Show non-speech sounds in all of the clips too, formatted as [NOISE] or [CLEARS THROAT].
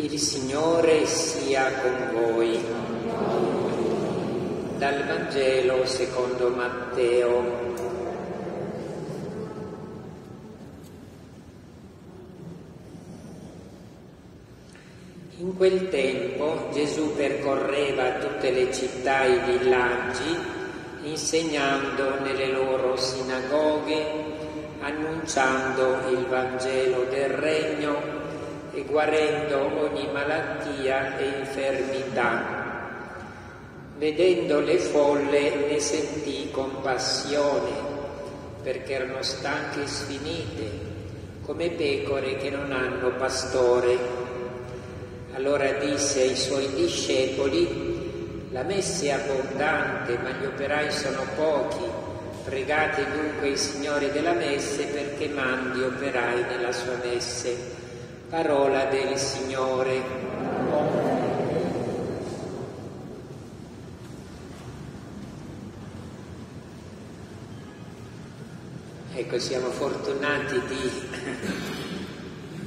Il Signore sia con voi. Dal Vangelo secondo Matteo. In quel tempo Gesù percorreva tutte le città e i villaggi, insegnando nelle loro sinagoghe, annunciando il Vangelo del Regno e guarendo ogni malattia e infermità. Vedendo le folle ne sentì compassione, perché erano stanche e sfinite, come pecore che non hanno pastore. Allora disse ai suoi discepoli, la messe è abbondante, ma gli operai sono pochi. Pregate dunque il Signore della messe perché mandi operai nella sua messe. Parola del Signore. Ecco, siamo fortunati di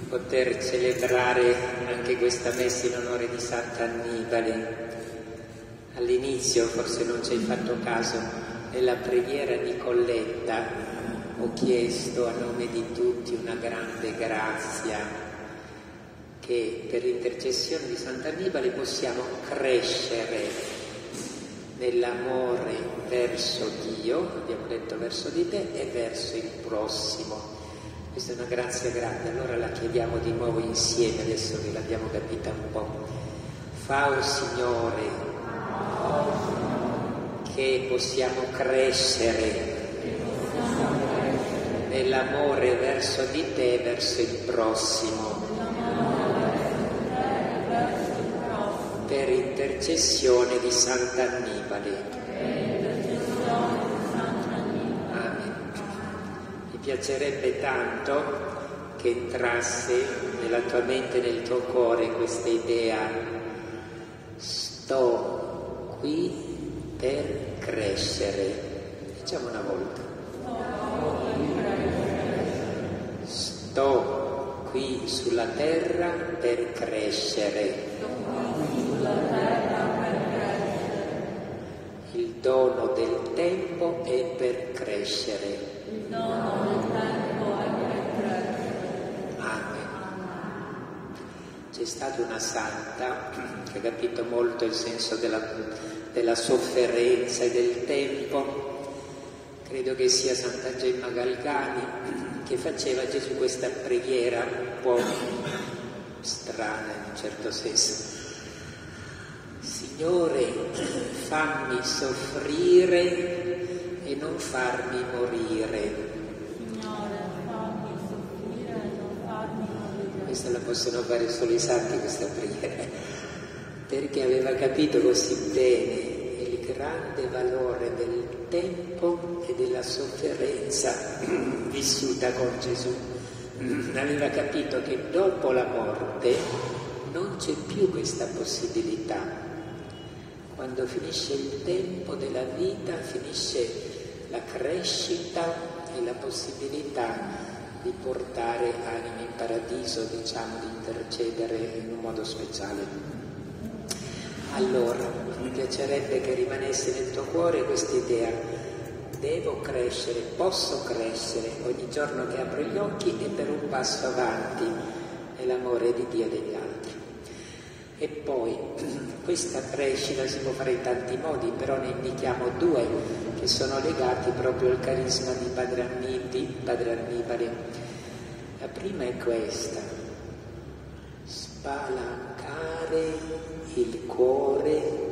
[LAUGHS] poter celebrare anche questa messa in onore di Sant'Annibale. All'inizio, forse non ci hai fatto caso, nella preghiera di Colletta ho chiesto a nome di tutti una grande grazia che per l'intercessione di Sant'Annibale possiamo crescere nell'amore verso Dio, abbiamo detto verso di te, e verso il prossimo. Questa è una grazia grande, allora la chiediamo di nuovo insieme adesso che l'abbiamo capita un po'. Fa, o Signore, che possiamo crescere nell'amore verso di te e verso il prossimo. per intercessione di Sant'Annibale. Amen. Mi piacerebbe tanto che entrasse nella tua mente e nel tuo cuore questa idea. Sto qui per crescere. Diciamo una volta. Sto qui sulla terra per crescere. Il dono del tempo è per crescere. Il dono del tempo è per. Amen. C'è stata una santa che ha capito molto il senso della, della sofferenza e del tempo. Credo che sia Santa Gemma Galgani che faceva Gesù questa preghiera un po' strana in un certo senso Signore, fammi soffrire e non farmi morire. Signore, fammi soffrire e non farmi morire. Questa la possono fare solo i santi questa preghiera, perché aveva capito così bene il grande valore del tempo e della sofferenza [CLEARS THROAT] vissuta con Gesù. Aveva capito che dopo la morte non c'è più questa possibilità quando finisce il tempo della vita, finisce la crescita e la possibilità di portare anime in paradiso, diciamo, di intercedere in un modo speciale. Allora, mi piacerebbe che rimanesse nel tuo cuore questa idea. Devo crescere, posso crescere ogni giorno che apro gli occhi e per un passo avanti nell'amore di Dio e degli altri. E poi [CLEARS THROAT] questa crescita si può fare in tanti modi, però ne indichiamo due che sono legati proprio al carisma di Padre, Annibali, Padre Annibale. La prima è questa, spalancare il cuore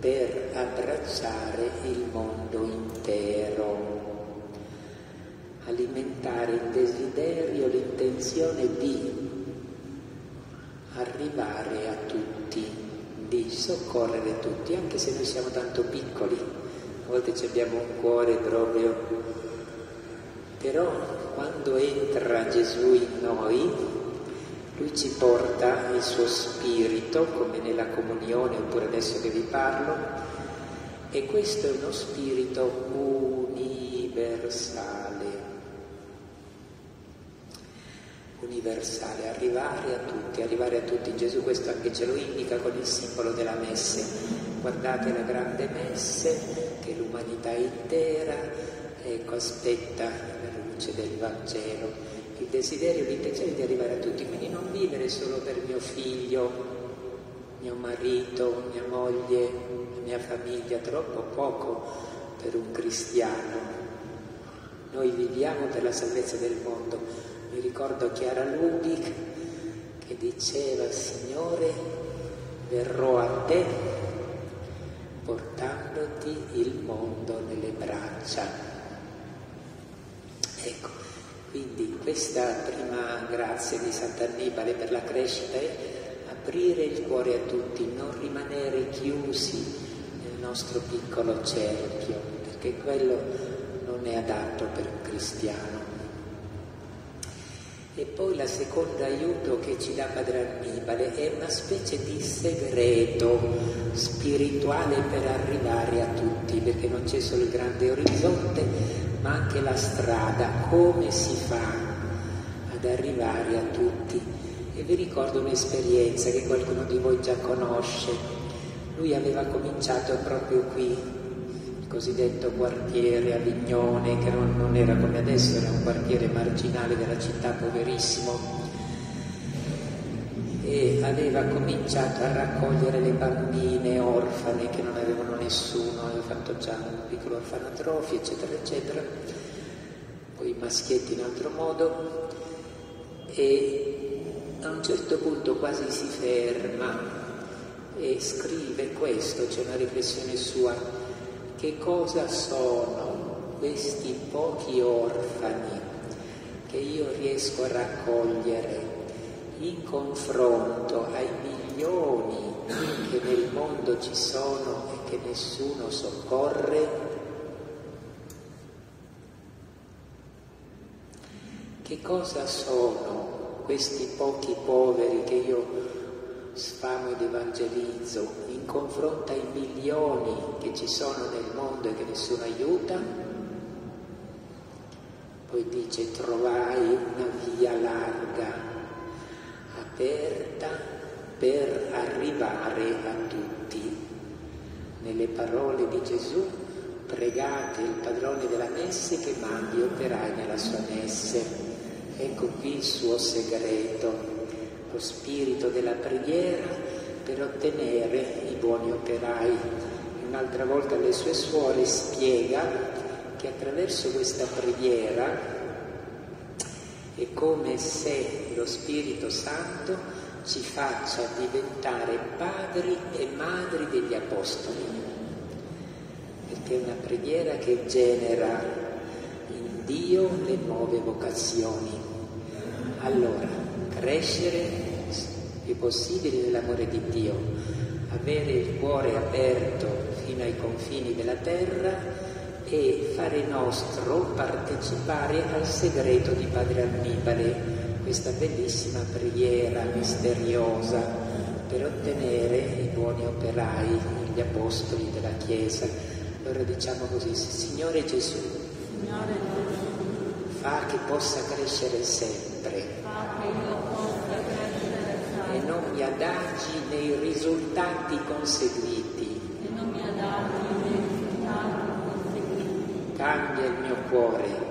per abbracciare il mondo intero, alimentare il desiderio, l'intenzione di arrivare a tutti, di soccorrere tutti, anche se noi siamo tanto piccoli, a volte abbiamo un cuore proprio, però quando entra Gesù in noi, lui ci porta il suo spirito, come nella comunione, oppure adesso che vi parlo, e questo è uno spirito universale universale, arrivare a tutti, arrivare a tutti. Gesù questo anche ce lo indica con il simbolo della messe. Guardate la grande messe che l'umanità intera ecco, aspetta la luce del Vangelo, il desiderio, l'intenzione di arrivare a tutti, quindi non vivere solo per mio figlio, mio marito, mia moglie, la mia famiglia, troppo poco per un cristiano. Noi viviamo per la salvezza del mondo. Mi ricordo Chiara Lubic che diceva, Signore, verrò a te portandoti il mondo nelle braccia. Ecco, quindi questa prima grazia di Sant'Annibale per la crescita è aprire il cuore a tutti, non rimanere chiusi nel nostro piccolo cerchio, perché quello non è adatto per un cristiano. E poi la seconda aiuto che ci dà Padre Annibale è una specie di segreto spirituale per arrivare a tutti, perché non c'è solo il grande orizzonte, ma anche la strada, come si fa ad arrivare a tutti. E vi ricordo un'esperienza che qualcuno di voi già conosce. Lui aveva cominciato proprio qui, il cosiddetto quartiere Avignone, che non, non era come adesso, era un quartiere marginale della città, poverissimo. E aveva cominciato a raccogliere le bambine orfane che non avevano nessuno, aveva fatto già un piccolo orfanatrofio, eccetera, eccetera. Poi i maschietti in altro modo. E a un certo punto quasi si ferma e scrive questo, c'è una riflessione sua, che cosa sono questi pochi orfani che io riesco a raccogliere in confronto ai milioni che nel mondo ci sono e che nessuno soccorre? Che cosa sono questi pochi poveri che io sfamo ed evangelizzo in confronto ai milioni che ci sono nel mondo e che nessuno aiuta? Poi dice trovai una via larga, aperta per arrivare a tutti. Nelle parole di Gesù pregate il padrone della messe che mandi operai nella sua messe. Ecco qui il suo segreto, lo spirito della preghiera per ottenere i buoni operai. Un'altra volta alle sue suore spiega che attraverso questa preghiera è come se lo Spirito Santo ci faccia diventare padri e madri degli apostoli, perché è una preghiera che genera in Dio le nuove vocazioni. Allora, crescere più possibile nell'amore di Dio, avere il cuore aperto fino ai confini della terra e fare nostro partecipare al segreto di Padre Annibale, questa bellissima preghiera misteriosa per ottenere i buoni operai, gli apostoli della Chiesa. Allora diciamo così, Signore Gesù, Signore Gesù. fa che possa crescere sempre sempre e non mi adagi nei risultati conseguiti. Cambia il mio cuore.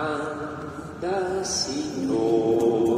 Manda Signore